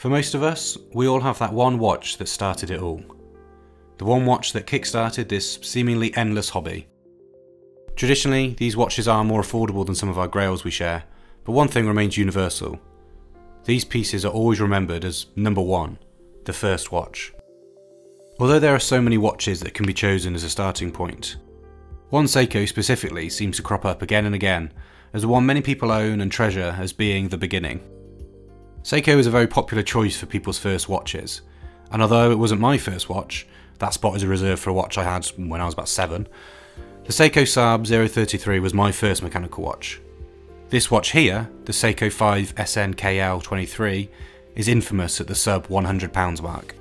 For most of us, we all have that one watch that started it all. The one watch that kickstarted this seemingly endless hobby. Traditionally, these watches are more affordable than some of our grails we share, but one thing remains universal. These pieces are always remembered as number one, the first watch. Although there are so many watches that can be chosen as a starting point, one Seiko specifically seems to crop up again and again as the one many people own and treasure as being the beginning. Seiko is a very popular choice for people's first watches, and although it wasn't my first watch, that spot is a reserve for a watch I had when I was about 7, the Seiko SARB 033 was my first mechanical watch. This watch here, the Seiko 5 SNKL23, is infamous at the sub £100 mark.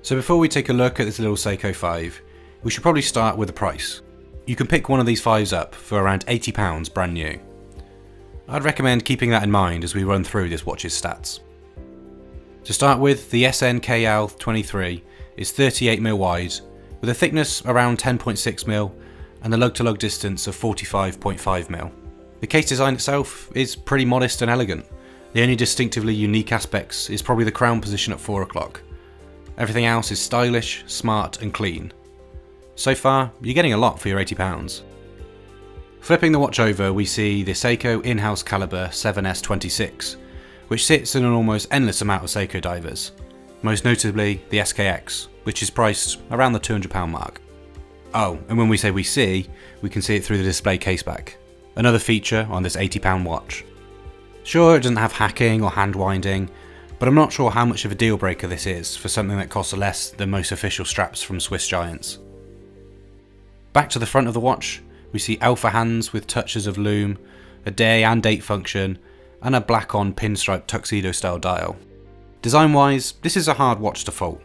So before we take a look at this little Seiko 5, we should probably start with the price. You can pick one of these 5s up for around £80 brand new. I'd recommend keeping that in mind as we run through this watch's stats. To start with, the SNKL 23 is 38mm wide, with a thickness around 10.6mm and a lug-to-lug distance of 45.5mm. The case design itself is pretty modest and elegant. The only distinctively unique aspects is probably the crown position at 4 o'clock. Everything else is stylish, smart and clean. So far, you're getting a lot for your £80. Flipping the watch over, we see the Seiko in-house caliber 7S26, which sits in an almost endless amount of Seiko divers, most notably the SKX, which is priced around the £200 mark. Oh, and when we say we see, we can see it through the display caseback, another feature on this £80 watch. Sure, it doesn't have hacking or hand winding, but I'm not sure how much of a deal breaker this is for something that costs less than most official straps from Swiss giants. Back to the front of the watch, we see alpha hands with touches of lume, a day and date function, and a black on pinstripe tuxedo style dial. Design wise, this is a hard watch to fault.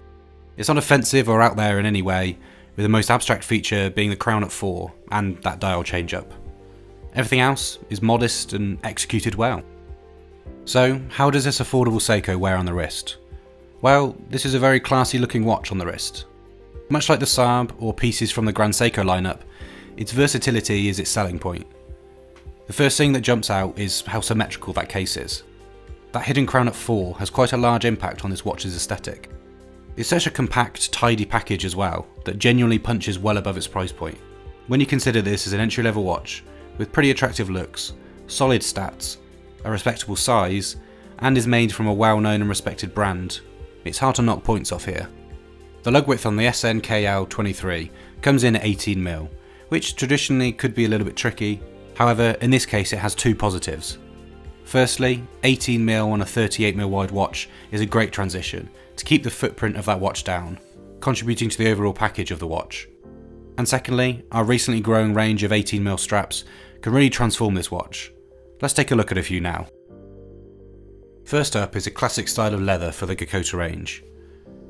It's not offensive or out there in any way, with the most abstract feature being the crown at 4 and that dial change up. Everything else is modest and executed well. So, how does this affordable Seiko wear on the wrist? Well, this is a very classy looking watch on the wrist. Much like the SARB or pieces from the Grand Seiko lineup, its versatility is its selling point. The first thing that jumps out is how symmetrical that case is. That hidden crown at 4 has quite a large impact on this watch's aesthetic. It's such a compact, tidy package as well, that genuinely punches well above its price point. When you consider this as an entry level watch, with pretty attractive looks, solid stats, a respectable size, and is made from a well known and respected brand, it's hard to knock points off here. The lug width on the SNKL23 comes in at 18mm, which traditionally could be a little bit tricky, however in this case it has two positives. Firstly, 18mm on a 38mm wide watch is a great transition to keep the footprint of that watch down, contributing to the overall package of the watch. And secondly, our recently growing range of 18mm straps can really transform this watch. Let's take a look at a few now. First up is a classic style of leather for the Geckota range.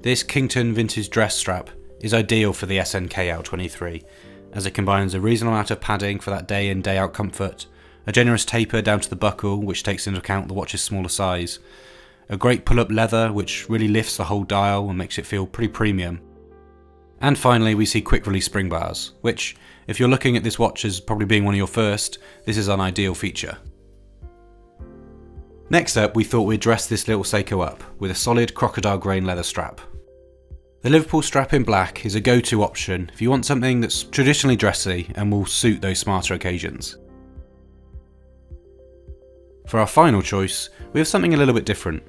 This Kington vintage dress strap is ideal for the SNKL23 as it combines a reasonable amount of padding for that day in day out comfort, a generous taper down to the buckle which takes into account the watch's smaller size, a great pull up leather which really lifts the whole dial and makes it feel pretty premium. And finally we see quick release spring bars, which if you're looking at this watch as probably being one of your first, this is an ideal feature. Next up we thought we'd dress this little Seiko up with a solid crocodile grain leather strap. The Liverpool strap in black is a go-to option if you want something that's traditionally dressy and will suit those smarter occasions. For our final choice, we have something a little bit different.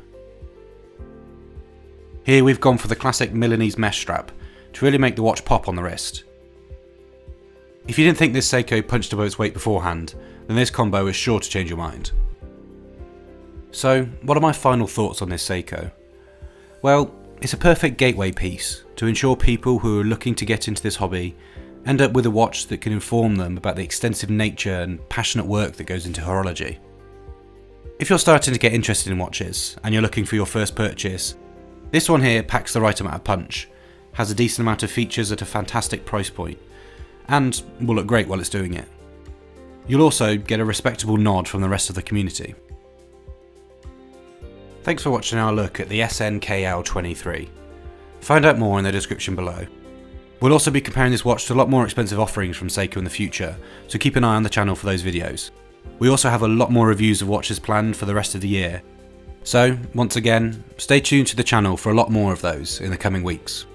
Here we've gone for the classic Milanese mesh strap to really make the watch pop on the wrist. If you didn't think this Seiko punched above its weight beforehand, then this combo is sure to change your mind. So, what are my final thoughts on this Seiko? Well, it's a perfect gateway piece to ensure people who are looking to get into this hobby end up with a watch that can inform them about the extensive nature and passionate work that goes into horology. If you're starting to get interested in watches and you're looking for your first purchase, this one here packs the right amount of punch, has a decent amount of features at a fantastic price point, and will look great while it's doing it. You'll also get a respectable nod from the rest of the community. Thanks for watching our look at the SNKL23. Find out more in the description below. We'll also be comparing this watch to a lot more expensive offerings from Seiko in the future, so keep an eye on the channel for those videos. We also have a lot more reviews of watches planned for the rest of the year. So, once again, stay tuned to the channel for a lot more of those in the coming weeks.